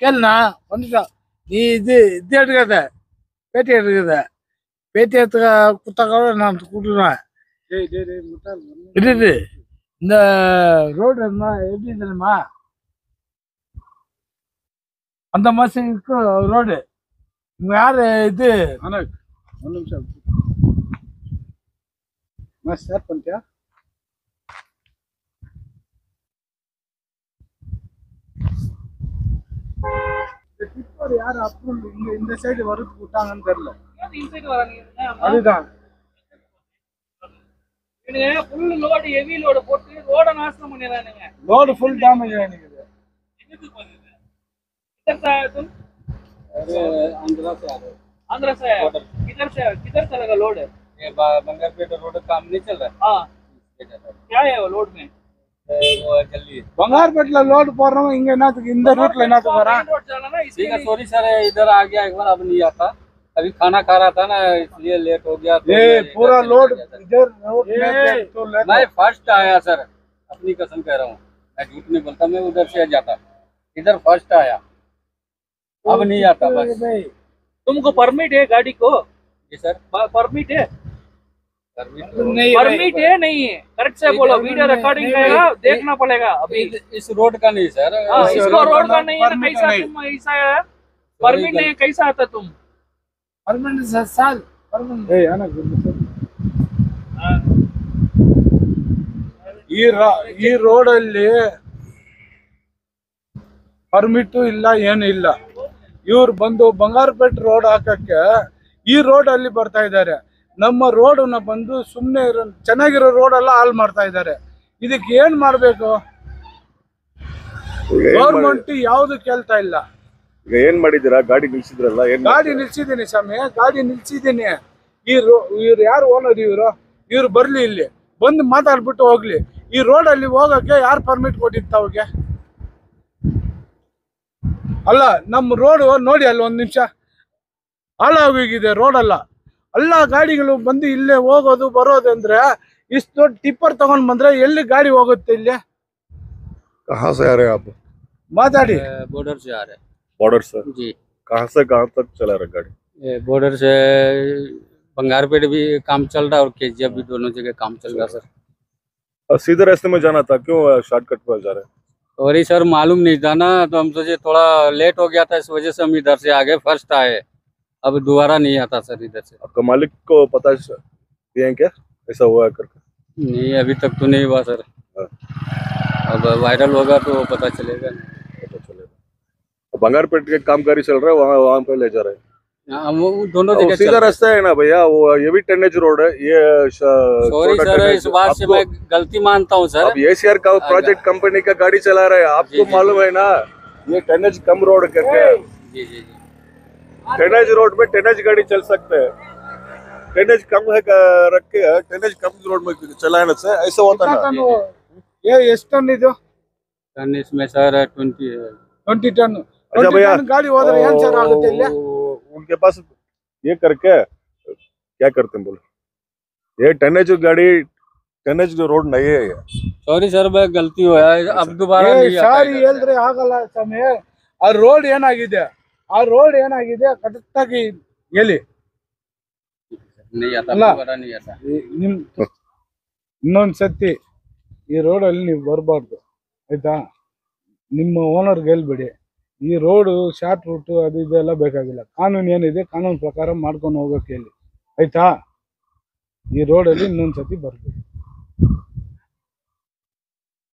கேளுண்ணா வந்துட்டா. நீ இது இது எடுக்காத. பேட்டி எடுக்காத. பேட்டி எடுத்துக்க குத்தா கூட நான் கூட்டுருவேன் இது. இந்த ரோடு இருந்தா எப்படி தெரியுமா? அந்த மாசம் இருக்கும் ரோடு. இங்க யாரு? இது. ஒரு நிமிஷம். ஸ்டார்ட் பண்ணிட்டியா? டிப்பர் யார் அப்ரூவல் இங்க இந்த சைடு வரதுக்கு விட்டாங்கன்னு தெரியல இன்சைட் வராங்க அதுதான் இவனுங்க ஃபுல் லோடு ஹெவி லோடு போட்டு ரோட நாசனம் பண்ணிடுறானுங்க லோடு ஃபுல் டேமேஜ் ஆகிக்குது எதுக்கு போகுது किधर से आया तुम आंध्रा से आ रहे हैं। आंध्र से आया किधर से किधर से लगा लोड ये बा- बंगारपेट रोड काम नहीं चल रहा हाँ है ये क्या है वो लोड में वो जल्दी பங்கார்பேட்டில் லோடு போடுறவங்க இங்க என்னத்துக்கு இந்த ரூட்ல என்னத்துக்கு வரான் रोड जाना ना ठीक है इसलिए सॉरी सर इधर आ गया एक बार अब नहीं आता अभी खाना खा रहा था ना इसलिए लेट हो गया तो ये मैं इधर पूरा चले लोड गया, सर। इधर रोड में ये- देख तो ले मैं फर्स्ट आया सर अपनी कसम कह रहा हूँ मैं झूठ नहीं बोलता मैं उधर से जाता इधर फर्स्ट आया अब नहीं आता बस तुमको परमिट है गाड़ी को जी सर परमिट है परमिट है नहीं है। करेक्ट से बोलो वीडियो रिकॉर्डिंग रहेगा देखना पड़ेगा अभी। इस रोड का नहीं हाँ, सर इसको रोड का नहीं है कैसा तुम ऐसा है? परमिट नहीं है कैसा आता तुम? परमिट साल परमिट है ना ಈ ಈ ರೋಡ್ ಅಲ್ಲಿ ಪರ್ಮಿಟ್ ಇಲ್ಲ ಏನಿಲ್ಲ ಇವ್ರು ನಮ್ಮ ರೋಡನ್ನ ಬಂದು ಸುಮ್ಮನೆ ಇರೋ ಚೆನ್ನಾಗಿರೋ ರೋಡ್ ಎಲ್ಲ ಹಾಳು ಮಾಡ್ತಾ ಇದ್ದಾರೆ. ಇದಕ್ಕೆ ಏನ್ ಮಾಡಬೇಕು? ಗೌರ್ಮೆಂಟ್ ಯಾವುದು ಕೇಳ್ತಾ ಇಲ್ಲ. ಈಗ ಏನ್ ಮಾಡಿದ್ದೀರಾ? ಗಾಡಿ ನಿಲ್ಸಿದ್ರಲ್ಲ ಏನ್ ಗಾಡಿ ನಿಲ್ಸಿದ್ದೀನಿ ಸ್ವಾಮಿ ಗಾಡಿ ನಿಲ್ಸಿದ್ದೀನಿ. ಈ ರೋ ಇವ್ರು ಯಾರು ಓನರ್ ಇವರು? ಇವ್ರು ಬರ್ಲಿ ಇಲ್ಲಿ. ಬಂದು ಮಾತಾಡ್ಬಿಟ್ಟು ಹೋಗ್ಲಿ. ಈ ರೋಡ್ ಅಲ್ಲಿ ಹೋಗಕ್ಕೆ ಯಾರು ಪರ್ಮಿಟ್ ಕೊಟ್ಟಿತ್ತು ಅವ್ರಿಗೆ? ಅಲ್ಲ ನಮ್ಮ ರೋಡು ನೋಡಿ ಅಲ್ಲಿ ಒಂದು ನಿಮಿಷ. ಹಾಳಾಗೋಗಿದೆ ರೋಡ್ ಅಲ್ಲ. ಎಲ್ಲ ಗಾಡಿಗಳು ಬಂದು ಇಲ್ಲೇ ಹೋಗೋದು ಬರೋದು ಅಂದ್ರೆ ಇಷ್ಟು ದೊಡ್ಡ ಟಿಪ್ಪರ್ ತಗೊಂಡ್ ಬಂದ್ರೆ ಎಲ್ಲಿ ಗಾಡಿ ಹೋಗುತ್ತೆ ಇಲ್ಲಿ कहाँ से आ रहे हैं आप ಮಾತಾಡಿ बॉर्डर से आ रहे बॉर्डर से हैं जी कहाँ से कहाँ तक चला रहा गाड़ी ये बॉर्डर से बंगारपेट भी काम चल रहा है और केजीएफ भी दोनों जगह काम चल रहा है सर और सीधे रास्ते में जाना था क्यों शॉर्टकट पर जा रहे हैं सॉरी सर मालूम नहीं था ना तो हम सोचे थोड़ा लेट हो गया था इस वजह से हम इधर से आगे फर्स्ट आए अब दोबारा नहीं आता सर इधर से। आपका मालिक को पता दिए क्या? ऐसा हुआ करके? नहीं अभी तक तो नहीं हुआ सर हाँ। अब वायरल होगा तो पता चलेगा। पता चलेगा। बंगारपेट के कामगारी चल रहा है वहाँ वहाँ पे ले जा रहे हैं। वो दोनों जगह सीधा रास्ता है ना भैया वो हेवी टेनेज रोड है ये सॉरी सर इस बात से मैं गलती मानता हूँ सर अब एसीआर का प्रोजेक्ट कंपनी का गाड़ी चला रहे हैं आपको मालूम है ना ये टेनेज कम रोड करके जी जी जी। टेनेज रोड में टेनेज गाड़ी चल सकते हैं टेनेज कम है का- रख के टेनेज कम रोड में चलाने से ऐसा होता है ना ಏ ಎಷ್ಟು ಟನ್ ಇದು टन इसमें सर ट्वेंटी ಟ್ವೆಂಟಿ ಟನ್ अच्छा भैया ಗಾಡಿ ಹೋದ್ರೆ ಏನ್ ಸರ್ ಆಗುತ್ತೆ ಇಲ್ಲಿ ओ, उनके पास ये करके क्या करते हैं बोलो ये टेनेज गाड़ी टेनेज रोड नहीं है ये सॉरी सर मैं गलती हुआ है अब दोबारा ಏ, नहीं आता ಸಾರಿ इधर से। ಹೇಳಿದ್ರೆ ಆಗಲ್ಲ ಸ್ವಾಮಿ ಆ ರೋಡ್ ಏನಾಗಿದೆ ಆ ರೋಡ್ ಏನಾಗಿದೆ? ಕರೆಕ್ಟ್ ಆಗಿ ಎಲ್ಲಿ ಇನ್ನೊಂದ್ ಇನ್ನೊಂದ್ಸತಿ ಈ ರೋಡ್ ಅಲ್ಲಿ ನೀವು ಬರಬಾರ್ದು ಆಯ್ತಾ? ನಿಮ್ಮ ಓನರ್ ಹೇಳ್ಬೇಡಿ ಈ ರೋಡು ಶಾರ್ಟ್ ರೂಟ್ ಅದು ಇದೆಲ್ಲ ಬೇಕಾಗಿಲ್ಲ. ಕಾನೂನು ಏನಿದೆ ಕಾನೂನು ಪ್ರಕಾರ ಮಾಡ್ಕೊಂಡು ಹೋಗಕ್ಕೆ ಹೇಳಿ ಆಯ್ತಾ? ಈ ರೋಡ್ ರೋಡಲ್ಲಿ ಇನ್ನೊಂದ್ಸತಿ ಬರ್ಬೇಕು.